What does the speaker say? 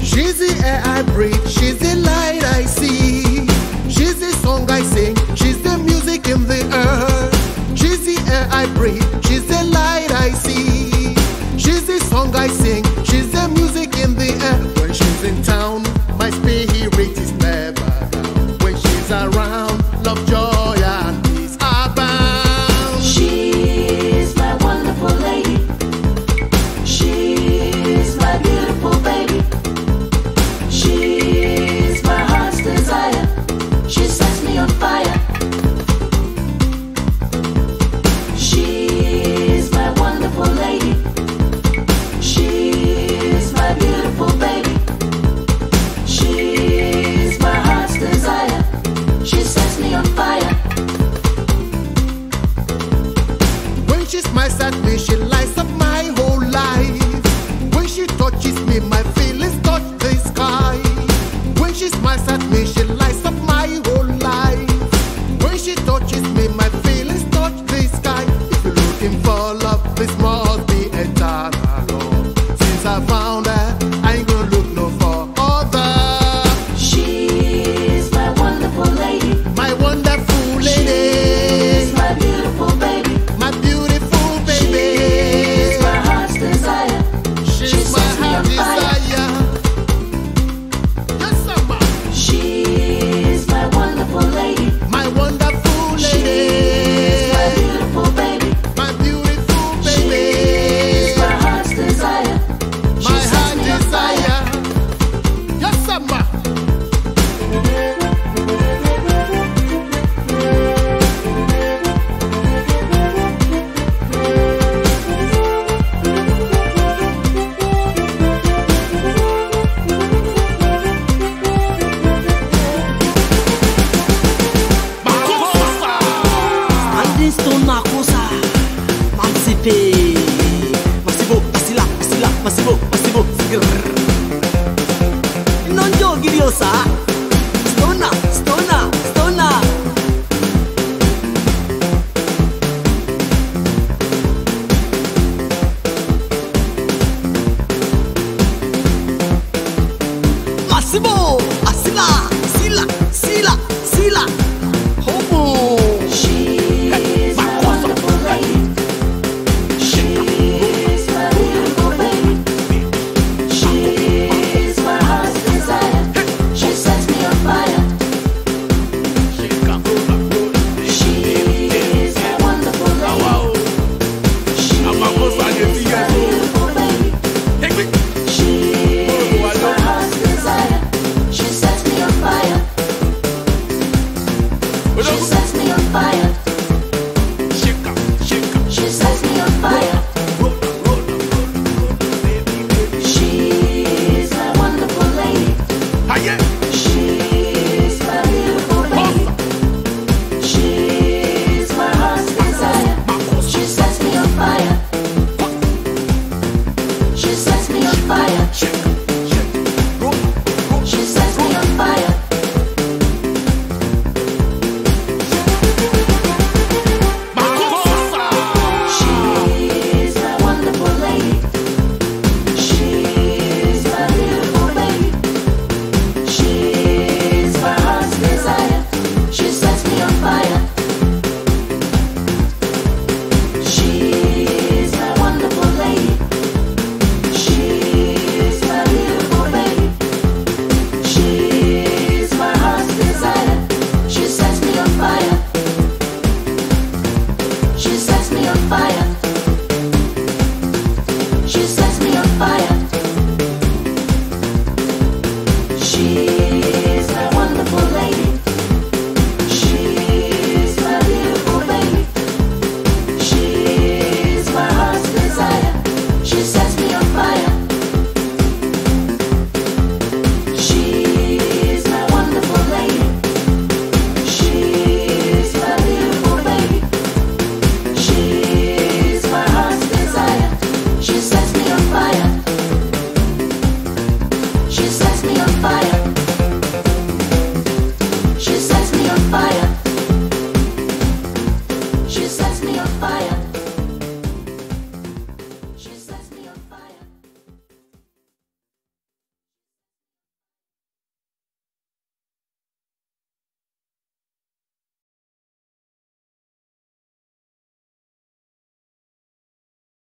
She's the air I breathe, she's the light I see. She's the song I sing, she's the music in the air. She's the air I breathe, she's the light I see. She's the song I sing. touches my sadness, she lights up my whole life. When she touches me, my feelings touch the sky. When she smiles at me, she lights up my whole life. When she touches me, my さ。ストーナストーナストーナマスボーアスラー。